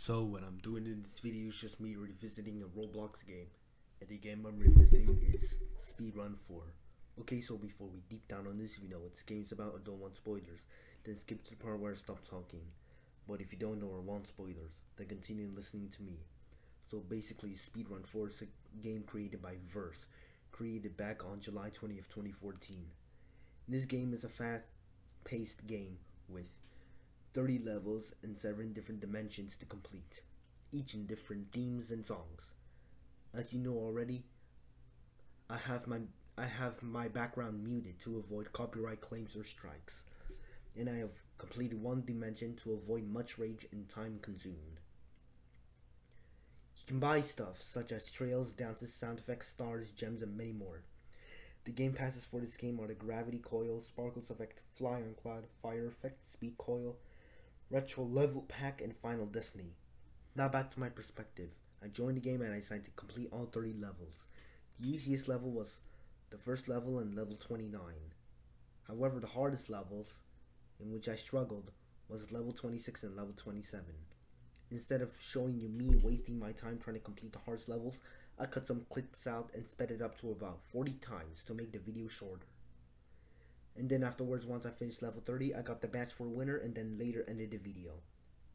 So what I'm doing in this video is just me revisiting a Roblox game. And the game I'm revisiting is Speedrun 4. Okay, so before we deep down on this, if you know what this game's about and don't want spoilers, then skip to the part where I stop talking. But if you don't know or want spoilers, then continue listening to me. So basically, Speedrun 4 is a game created by Vurse, created back on July 20th, 2014. This game is a fast-paced game with 30 levels and 7 different dimensions to complete, each in different themes and songs. As you know already, I have my I have my background muted to avoid copyright claims or strikes, and I have completed one dimension to avoid much rage and time consumed. You can buy stuff such as trails, dances, sound effects, stars, gems, and many more. The game passes for this game are the gravity coil, sparkles effect, fly on cloud, fire effect, speed coil, retro level pack, and final destiny. Now back to my perspective. I joined the game and I decided to complete all 30 levels. The easiest level was the first level and level 29. However, the hardest levels, in which I struggled, was level 26 and level 27. Instead of showing you me wasting my time trying to complete the hardest levels, I cut some clips out and sped it up to about 40 times to make the video shorter. And then afterwards, once I finished level 30, I got the badge for winner and then later ended the video.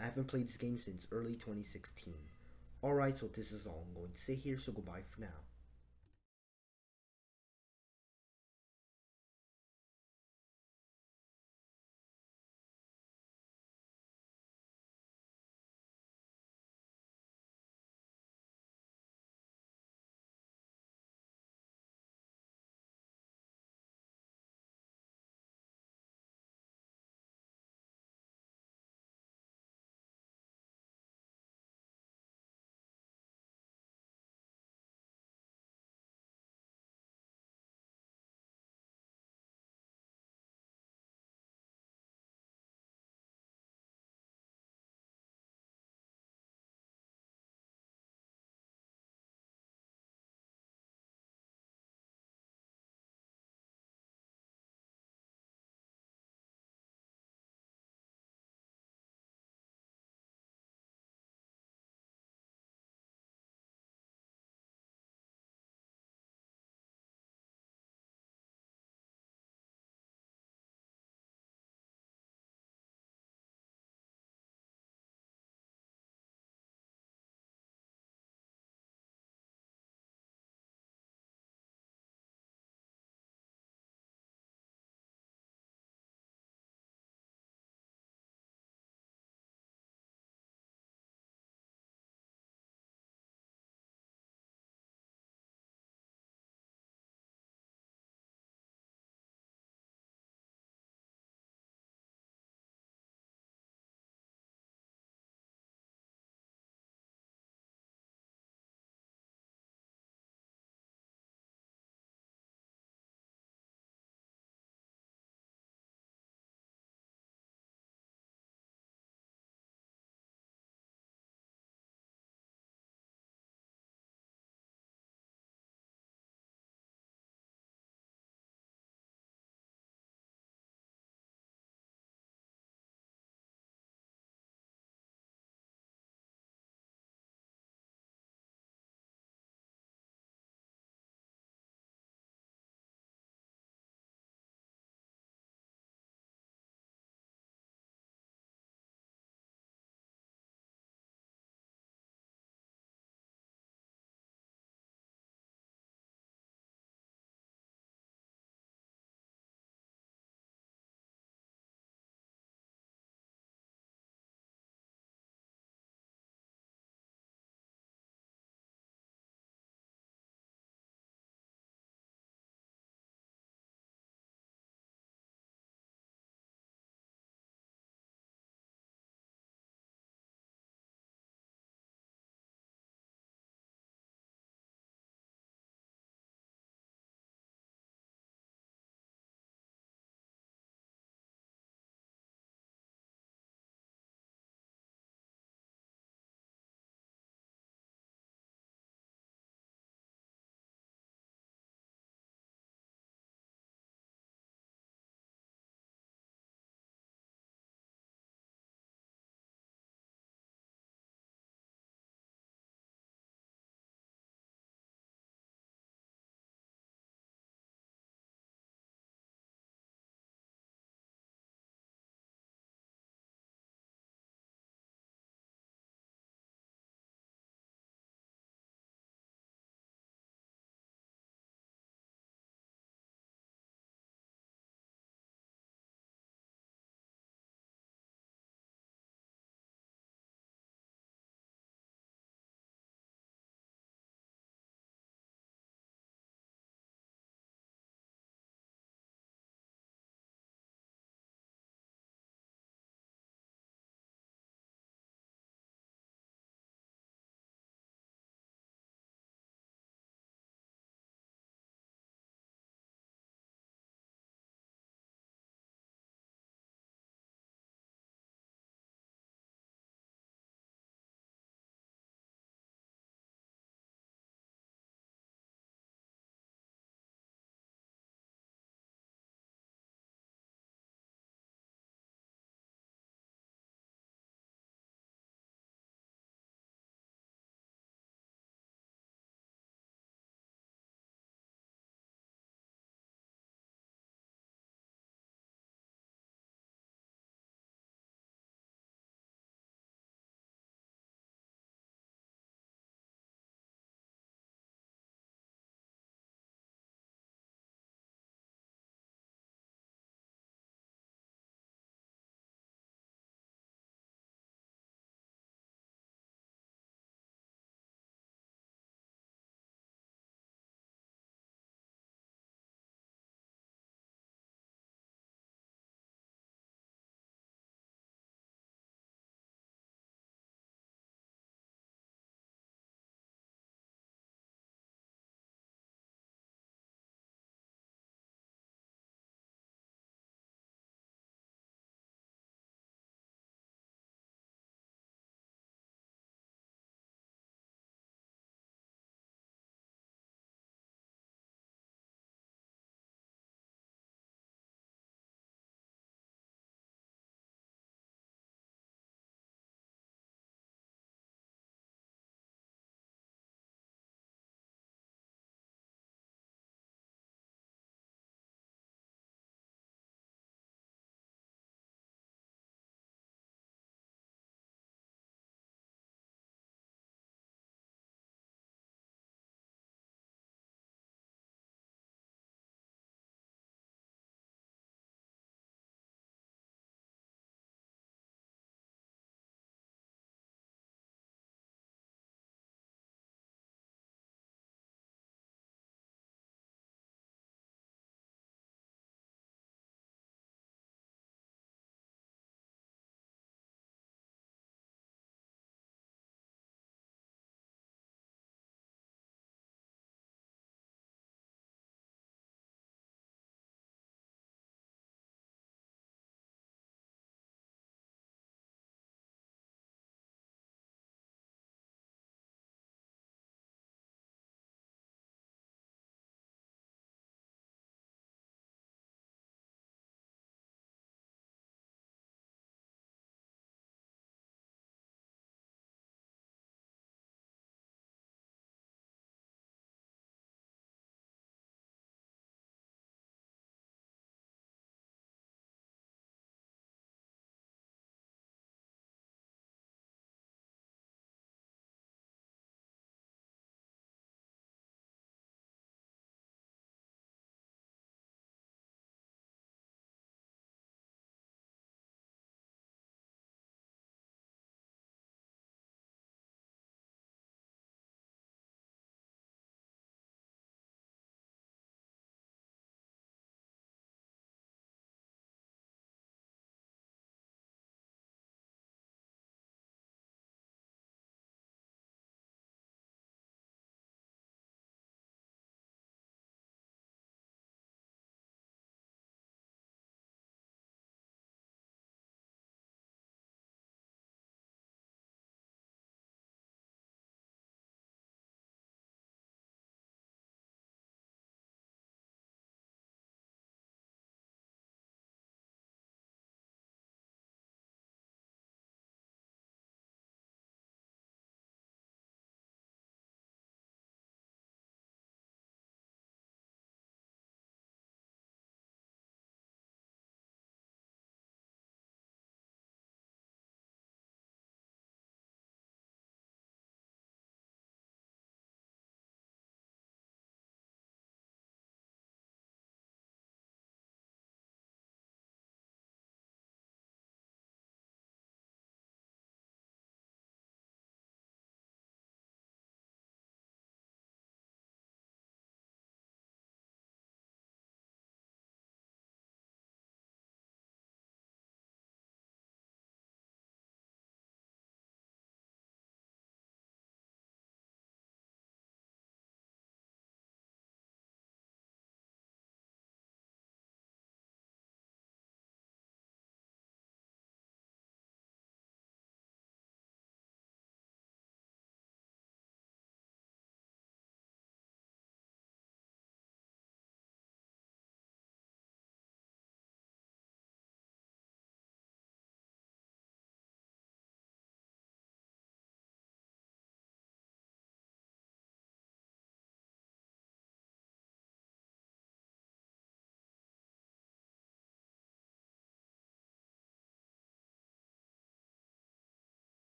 I haven't played this game since early 2016. Alright, so this is all I'm going to say here, so goodbye for now.